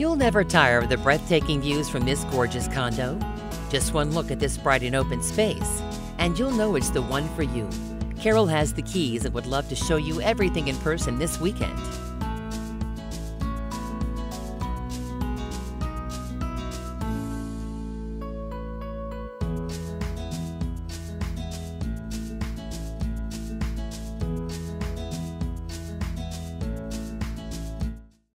You'll never tire of the breathtaking views from this gorgeous condo. Just one look at this bright and open space, and you'll know it's the one for you. Carol has the keys and would love to show you everything in person this weekend.